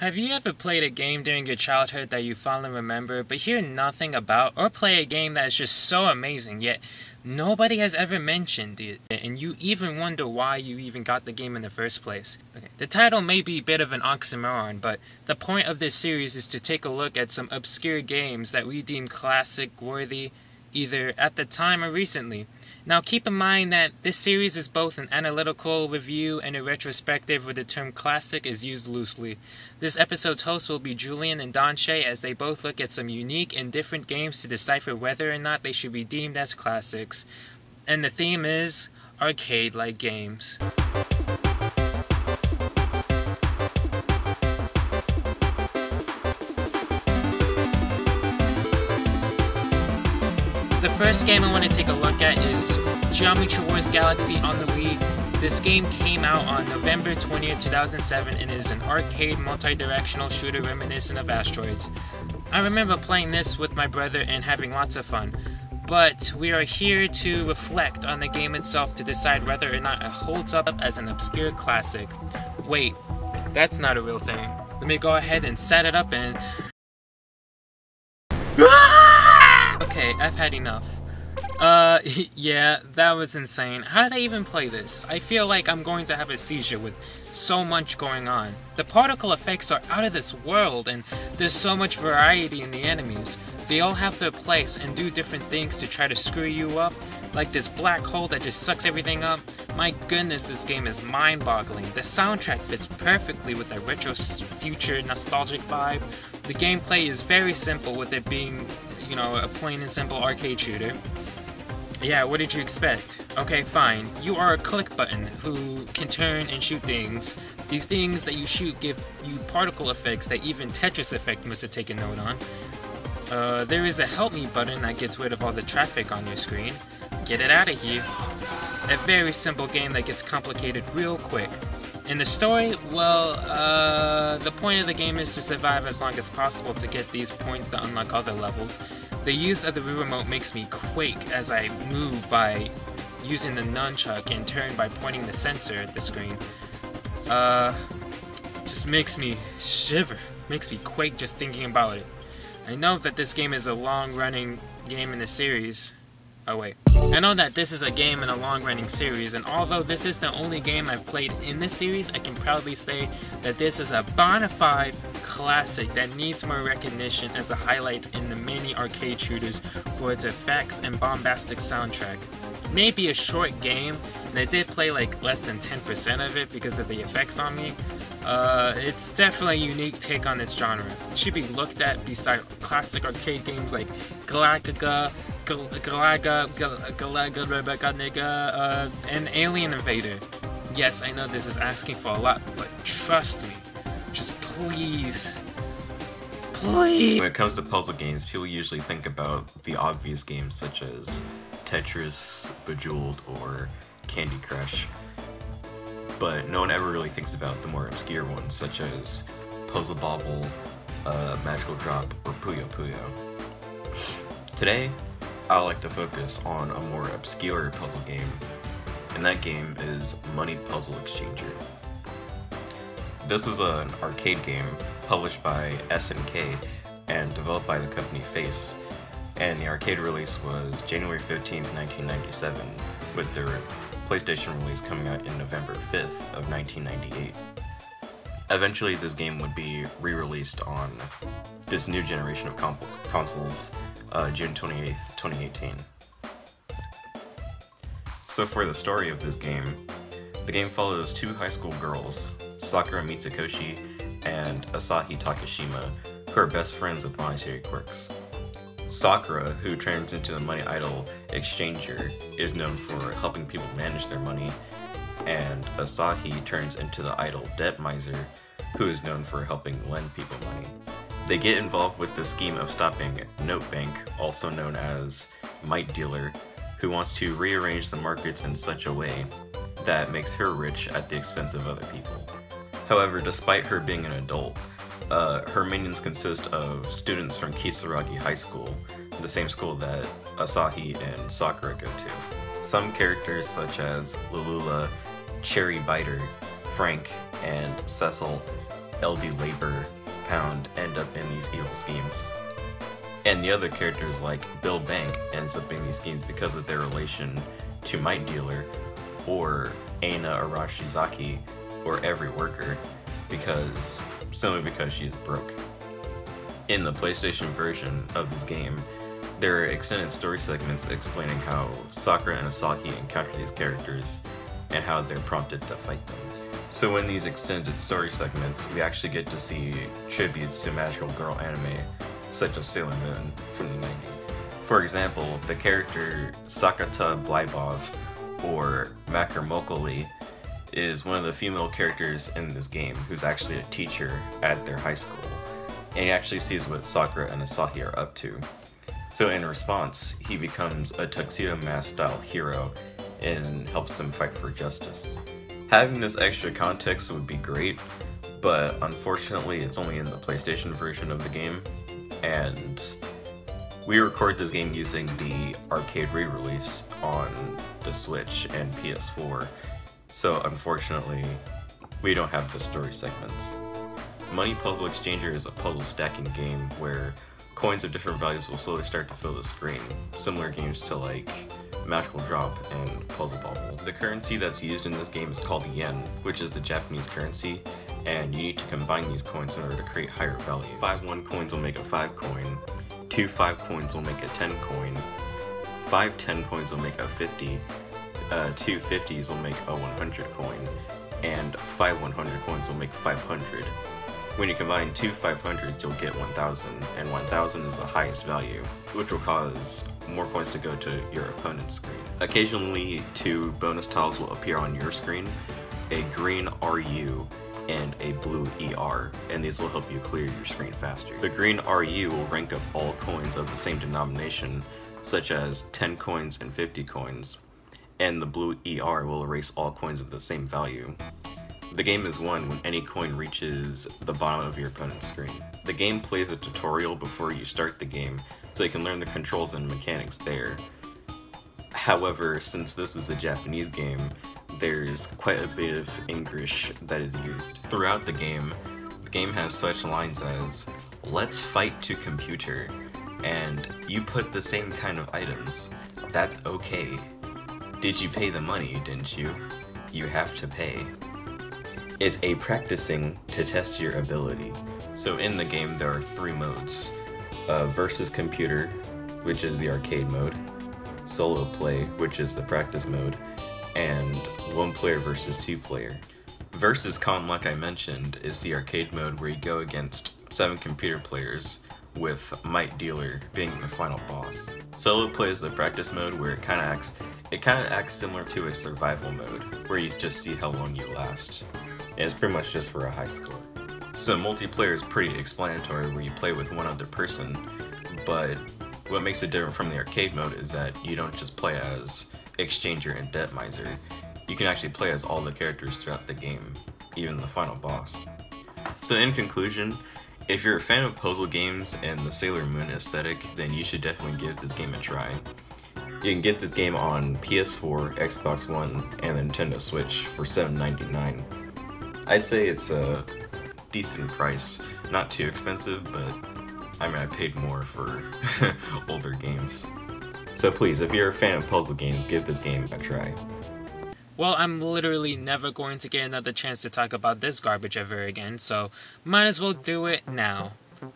Have you ever played a game during your childhood that you fondly remember, but hear nothing about, or play a game that is just so amazing, yet nobody has ever mentioned it, and you even wonder why you even got the game in the first place? Okay. The title may be a bit of an oxymoron, but the point of this series is to take a look at some obscure games that we deem classic worthy, either at the time or recently. Now keep in mind that this series is both an analytical review and a retrospective where the term classic is used loosely. This episode's hosts will be Julien and Donshay as they both look at some unique and different games to decipher whether or not they should be deemed as classics. And the theme is arcade-like games. First game I want to take a look at is Geometry Wars Galaxy on the Wii. This game came out on November 20th, 2007 and is an arcade multi-directional shooter reminiscent of Asteroids. I remember playing this with my brother and having lots of fun. But we are here to reflect on the game itself to decide whether or not it holds up as an obscure classic. Wait, that's not a real thing. Let me go ahead and set it up and Okay, I've had enough. Uh, yeah, that was insane. How did I even play this? I feel like I'm going to have a seizure with so much going on. The particle effects are out of this world, and there's so much variety in the enemies. They all have their place and do different things to try to screw you up, like this black hole that just sucks everything up. My goodness, this game is mind-boggling. The soundtrack fits perfectly with that retro future nostalgic vibe. The gameplay is very simple with it being you know, a plain and simple arcade shooter. Yeah, what did you expect? Okay, fine. You are a click button who can turn and shoot things. These things that you shoot give you particle effects that even Tetris Effect must have taken note on. Uh, there is a help me button that gets rid of all the traffic on your screen. Get it out of here. A very simple game that gets complicated real quick. In the story, well, uh, the point of the game is to survive as long as possible to get these points that unlock other levels. The use of the Wii Remote makes me quake as I move by using the nunchuck and turn by pointing the sensor at the screen. Uh, just makes me shiver, makes me quake just thinking about it. I know that this game is a long-running game in the series, Oh wait. I know that this is a game in a long-running series, and although this is the only game I've played in this series, I can proudly say that this is a bona fide classic that needs more recognition as a highlight in the many arcade shooters for its effects and bombastic soundtrack. Maybe a short game, and I did play like less than 10% of it because of the effects on me, uh, it's definitely a unique take on this genre. It should be looked at beside classic arcade games like Galaga, Galaga, Galaga, Rebecca Nigga, uh, and Alien Invader. Yes, I know this is asking for a lot, but trust me, just please, please. When it comes to puzzle games, people usually think about the obvious games such as Tetris, Bejeweled, or Candy Crush but no one ever really thinks about the more obscure ones, such as Puzzle Bobble, uh, Magical Drop, or Puyo Puyo. Today, I like to focus on a more obscure puzzle game, and that game is Money Puzzle Exchanger. This is an arcade game published by SNK and developed by the company Face, and the arcade release was January 15, 1997, with their PlayStation release coming out in November 5th of 1998. Eventually, this game would be re-released on this new generation of consoles, uh, June 28th, 2018. So for the story of this game, the game follows two high school girls, Sakura Mitsukoshi and Asahi Takashima, who are best friends with monetary quirks. Sakura, who turns into the money idol exchanger, is known for helping people manage their money, and Asahi turns into the idol debt miser, who is known for helping lend people money. They get involved with the scheme of stopping Note Bank, also known as Might Dealer, who wants to rearrange the markets in such a way that makes her rich at the expense of other people. However, despite her being an adult, uh, her minions consist of students from Kisaragi High School, the same school that Asahi and Sakura go to. Some characters such as Lulula, Cherry Biter, Frank, and Cecil LD Labor, Pound end up in these evil schemes. And the other characters like Bill Bank ends up in these schemes because of their relation to Might Dealer, or Aina Arashizaki, or every worker, because simply because she is broke. In the PlayStation version of this game, there are extended story segments explaining how Sakura and Asahi encounter these characters and how they're prompted to fight them. So in these extended story segments, we actually get to see tributes to magical girl anime, such as Sailor Moon from the 90s. For example, the character Sakata Blybov, or Makar Mokoli, is one of the female characters in this game who's actually a teacher at their high school, and he actually sees what Sakura and Asahi are up to. So in response, he becomes a tuxedo mask style hero and helps them fight for justice. Having this extra context would be great, but unfortunately it's only in the PlayStation version of the game, and we record this game using the arcade re-release on the Switch and PS4, so unfortunately we don't have the story segments. Money Puzzle Exchanger is a puzzle stacking game where coins of different values will slowly start to fill the screen, similar games to like Magical Drop and Puzzle Bobble. The currency that's used in this game is called yen, which is the Japanese currency, and you need to combine these coins in order to create higher values. 5 1 coins will make a 5 coin, 2 5 coins will make a 10 coin, 5 10 coins will make a 50, uh, 2 50s will make a 100 coin, and 5 100 coins will make 500. When you combine two 500s, you'll get 1000, and 1000 is the highest value, which will cause more coins to go to your opponent's screen. Occasionally, two bonus tiles will appear on your screen, a green RU and a blue ER, and these will help you clear your screen faster. The green RU will rank up all coins of the same denomination, such as 10 coins and 50 coins, and the blue ER will erase all coins of the same value. The game is won when any coin reaches the bottom of your opponent's screen. The game plays a tutorial before you start the game, so you can learn the controls and mechanics there. However, since this is a Japanese game, there's quite a bit of English that is used. Throughout the game, the game has such lines as, let's fight to computer, and you put the same kind of items. That's okay. Did you pay the money, didn't you? You have to pay. It's a practicing to test your ability. So in the game there are three modes. Uh, versus computer, which is the arcade mode, solo play, which is the practice mode, and one player versus two player. Versus Con, like I mentioned, is the arcade mode where you go against seven computer players, with Might Dealer being the final boss. Solo play is the practice mode where it kind of acts it kind of acts similar to a survival mode, where you just see how long you last and it's pretty much just for a high score. So multiplayer is pretty explanatory where you play with one other person, but what makes it different from the arcade mode is that you don't just play as Exchanger and Debt Miser. You can actually play as all the characters throughout the game, even the final boss. So in conclusion, if you're a fan of puzzle games and the Sailor Moon aesthetic, then you should definitely give this game a try. You can get this game on PS4, Xbox One, and Nintendo Switch for $7.99. I'd say it's a decent price. Not too expensive, but I mean, I paid more for older games. So please, if you're a fan of puzzle games, give this game a try. Well, I'm literally never going to get another chance to talk about this garbage ever again, so might as well do it now.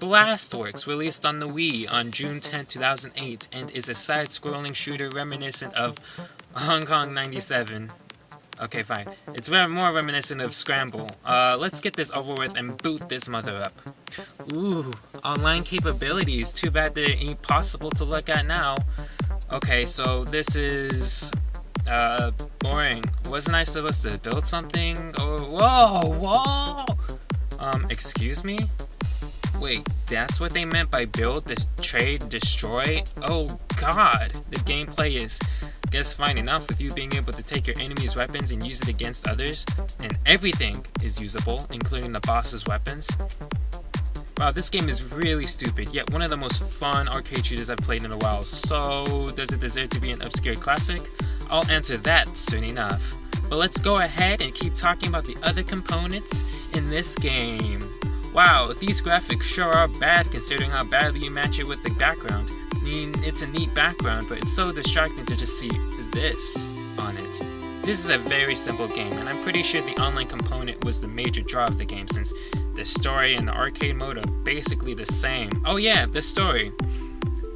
Blastworks released on the Wii on June 10, 2008, and is a side-scrolling shooter reminiscent of Hong Kong 97. Okay, fine. It's more reminiscent of Scramble. Uh, let's get this over with and boot this mother up. Ooh, online capabilities. Too bad they ain't possible to look at now. Okay, so this is... Uh, boring. Wasn't I supposed to build something? Oh, whoa, whoa! Um, excuse me? Wait, that's what they meant by build, trade, destroy? Oh god, the gameplay is guess fine enough with you being able to take your enemy's weapons and use it against others, and everything is usable, including the boss's weapons. Wow, this game is really stupid, yet one of the most fun arcade shooters I've played in a while, so does it deserve to be an obscure classic? I'll answer that soon enough. But let's go ahead and keep talking about the other components in this game. Wow, these graphics sure are bad considering how badly you match it with the background. I mean, it's a neat background, but it's so distracting to just see this on it. This is a very simple game, and I'm pretty sure the online component was the major draw of the game since the story and the arcade mode are basically the same. Oh yeah, the story.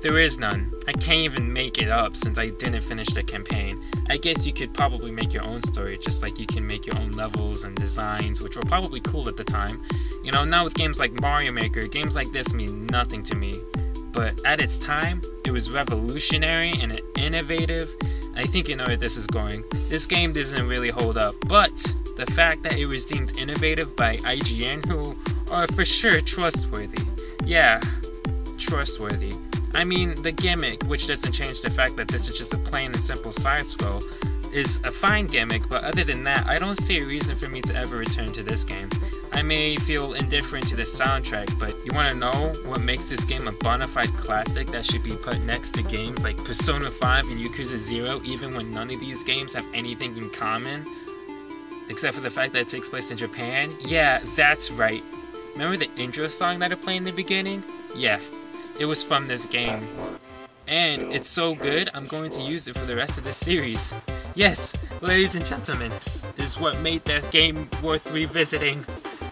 There is none. I can't even make it up since I didn't finish the campaign. I guess you could probably make your own story, just like you can make your own levels and designs, which were probably cool at the time. You know, now with games like Mario Maker, games like this mean nothing to me. But at its time, it was revolutionary and innovative. I think you know where this is going. This game doesn't really hold up, but the fact that it was deemed innovative by IGN, who are for sure trustworthy. Yeah, trustworthy. I mean, the gimmick, which doesn't change the fact that this is just a plain and simple side scroll, is a fine gimmick, but other than that, I don't see a reason for me to ever return to this game. I may feel indifferent to the soundtrack, but you want to know what makes this game a bona fide classic that should be put next to games like Persona 5 and Yakuza 0, even when none of these games have anything in common? Except for the fact that it takes place in Japan? Yeah, that's right. Remember the intro song that I played in the beginning? Yeah, it was from this game. And it's so good, I'm going to use it for the rest of the series. Yes, ladies and gentlemen, is what made that game worth revisiting.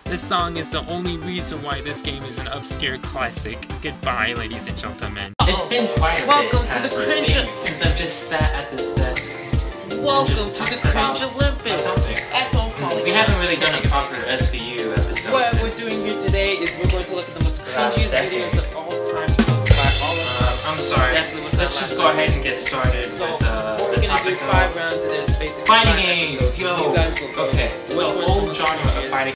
This song is the only reason why this game is an obscure classic. Goodbye, ladies and gentlemen. It's been quite a Welcome bit to the cringe- birthday since I've just sat at this desk. Welcome to the Cringe Olympics. topic. That's what I'm calling We haven't really done a proper SVU episode. What we're doing here today is we're going to look at the most Last cringiest videos of all time posted by all of Uh, us. I'm sorry. Let's just go time. ahead and get started So, with uh, we're the gonna topic do five of rounds of this, basically fighting five games. episodes. Yo, You guys will vote. okay. So one's old genre of cringiest? fighting